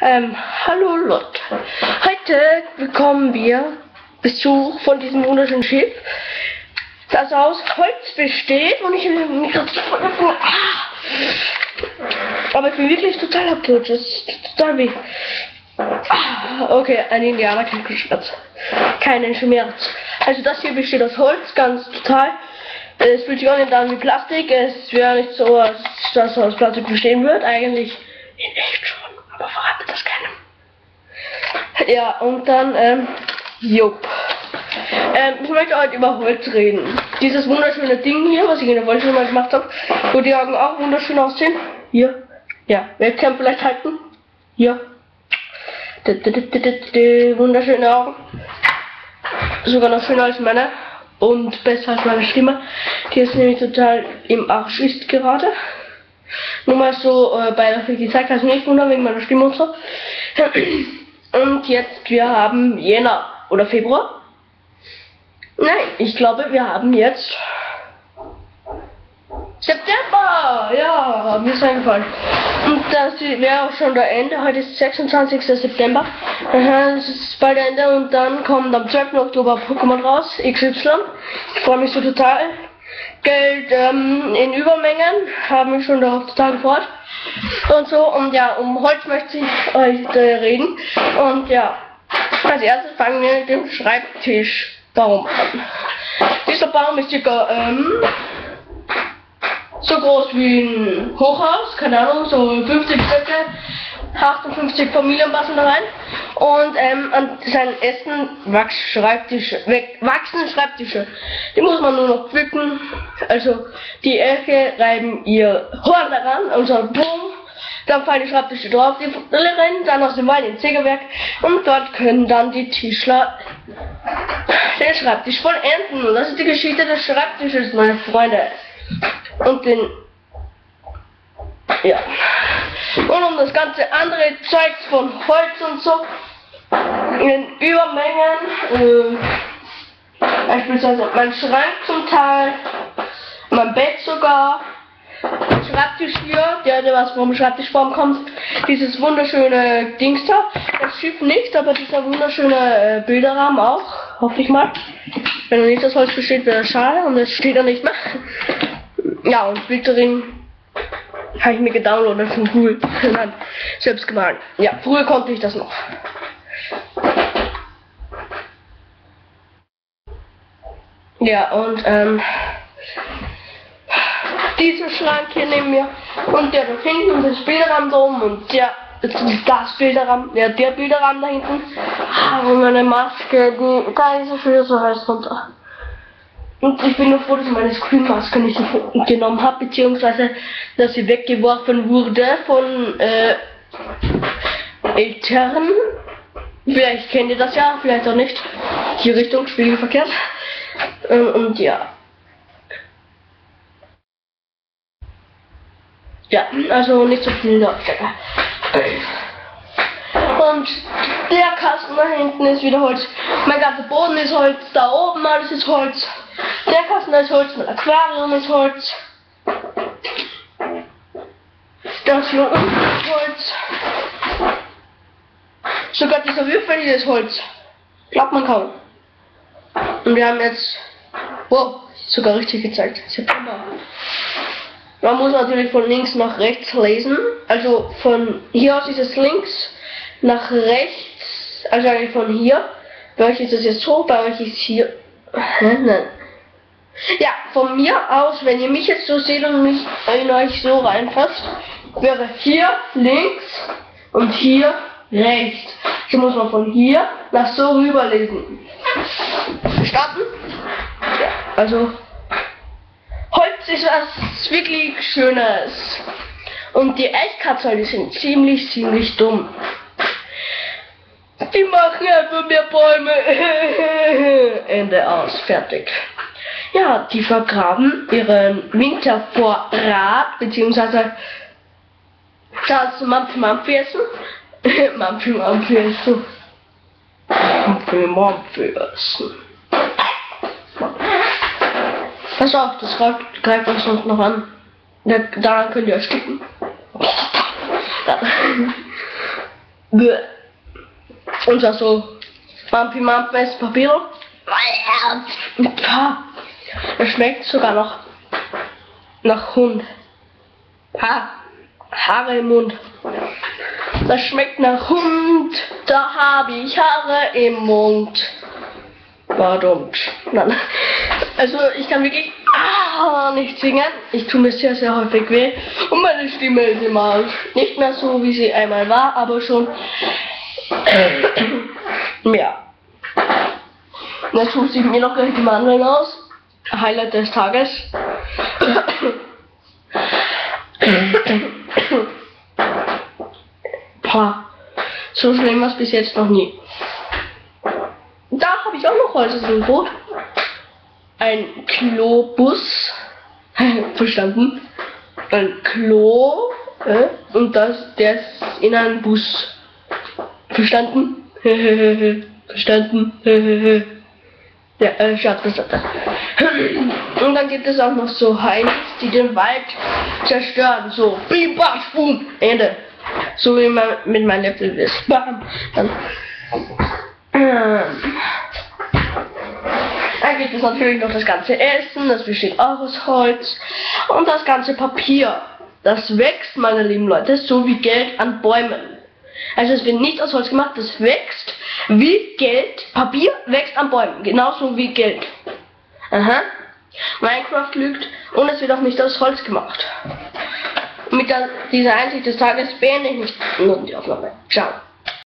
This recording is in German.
Ähm, hallo Leute. Heute bekommen wir Besuch von diesem wunderschönen Schiff, das aus Holz besteht und ich mich ah. Aber ich bin wirklich total abgerutscht. Das ist total weh. Ah, okay, ein Indianer kein Schmerz. Keinen Schmerz. Also das hier besteht aus Holz, ganz total. Es fühlt sich auch nicht an wie Plastik. Es wäre nicht so, dass das aus Plastik bestehen wird. Eigentlich in echt schon. Aber verrate das keinem. Ja, und dann, ähm, jupp. Ähm, ich möchte heute über Holz reden. Dieses wunderschöne Ding hier, was ich in der schon mal gemacht habe, wo die Augen auch wunderschön aussehen. Hier. Ja, Webcam vielleicht halten. Hier. Wunderschöne Augen. Sogar noch schöner als meine. Und besser als meine Stimme. Die ist nämlich total im Arsch ist gerade. Nur mal so äh, bei der gezeigt, also nicht wundern wegen meiner Stimme und so. Und jetzt, wir haben Jänner oder Februar. Nein, ich glaube, wir haben jetzt September. Ja, mir ist eingefallen. Und das wäre auch schon der Ende. Heute ist 26. September. Das ist bald Ende und dann kommt am 12. Oktober Pokémon raus, XY. Ich freue mich so total. Geld ähm, in Übermengen, haben mich schon darauf total gefreut. Und so, und ja, um Holz möchte ich euch äh, reden. Und ja, als erstes fangen wir mit dem Schreibtischbaum an. Dieser Baum ist circa ähm, so groß wie ein Hochhaus, keine Ahnung, so 50 Stöcke, 58 Familien passen da rein. Und ähm, an seinen Ästen wachsen Schreibtische, wachsen Schreibtische. Die muss man nur noch pflücken. Also die Elche reiben ihr Horn daran und so boom. Dann fallen die Schreibtische drauf, die rennen dann aus dem Wald ins Sägewerk und dort können dann die Tischler den Schreibtisch vollenden. Und das ist die Geschichte des Schreibtisches, meine Freunde. Und den ja. Und um das ganze andere Zeugs von Holz und so in Übermengen, äh, beispielsweise mein Schrank zum Teil, mein Bett sogar, Schreibtisch hier, der, der was vom Schreibtischbaum kommt, dieses wunderschöne Dings da, das Schiff nicht, aber dieser wunderschöne äh, Bilderrahmen auch, hoffe ich mal. Wenn er nicht das Holz besteht, wäre schade und es steht er nicht mehr. Ja, und Bildering habe ich mir gedownloadet von Google. Nein, selbst gemalt. Ja, früher konnte ich das noch. Ja, und ähm, dieser Schrank hier neben mir und der da hinten das Bilderrahmen da oben und der, das Bilderrahmen, ja, der Bilderrahmen da hinten. Ah, und meine Maske, die, da ist es wieder so heiß runter. Und ich bin nur froh, dass meine Screenmaske nicht genommen habe, beziehungsweise dass sie weggeworfen wurde von äh, Eltern. Vielleicht kennt ihr das ja, vielleicht auch nicht. Hier Richtung Spiegelverkehr. Ähm, und ja. Ja, also nicht so viel Lautstärke. Und der Kasten da hinten ist wieder Holz. Mein ganzer Boden ist Holz, da oben alles ist Holz. Der Kasten ist Holz, mein Aquarium ist Holz. Das hier unten ist Holz. Sogar dieser Würfel hier ist Holz. Glaubt man kaum. Und wir haben jetzt, wow, sogar richtig gezeigt, September. Man muss natürlich von links nach rechts lesen. Also von hier aus ist es links nach rechts. Also von hier. Bei euch ist es jetzt so, bei euch ist hier. Nein. Ja, von mir aus, wenn ihr mich jetzt so seht und mich in euch so reinfasst, wäre hier links und hier rechts. Hier muss man von hier nach so rüber lesen. Verstanden? Ja, also Holz ist was wirklich Schönes. Und die Eichkatzel, die sind ziemlich, ziemlich dumm. Die machen einfach mehr Bäume. Ende aus. Fertig. Ja, die vergraben ihren Wintervorrat, beziehungsweise das Mampfi Mampfi essen. Mampfi Mampfi essen. Mampfi Mampfi essen. Pass auf, das greift, greift uns sonst noch an. Da, daran könnt ihr ersticken. Zwar so Mampi Mampes Papier. Es schmeckt sogar noch nach Hund. Ha. Haare im Mund. Das schmeckt nach Hund. Da habe ich Haare im Mund. Warum? Nein. Also ich kann wirklich ah, nicht singen. Ich tue mir sehr, sehr häufig weh. Und meine Stimme ist immer nicht mehr so, wie sie einmal war, aber schon ja. Jetzt suche ich mir noch gleich die Mandeln aus. Highlight des Tages. Pah. So schlimm war es bis jetzt noch nie. Da habe ich auch noch heute so ein Boot. Ein Klobus. Verstanden? Ein Klo. Äh, und das, der ist in einem Bus. Verstanden? Verstanden? ja, äh, Schatz, verstanden. Und dann gibt es auch noch so Heinis, die den Wald zerstören. So, bim, basch, boom, Ende. So wie man mit meinem Laptop ist. Bam. Dann, dann gibt es natürlich noch das ganze Essen, das besteht auch aus Holz. Und das ganze Papier. Das wächst, meine lieben Leute, so wie Geld an Bäumen. Also es wird nicht aus Holz gemacht, das wächst wie Geld. Papier wächst an Bäumen, genauso wie Geld. Aha. Minecraft lügt und es wird auch nicht aus Holz gemacht. Mit der, dieser Einsicht des Tages beende ich mich nun die Aufnahme. Ciao.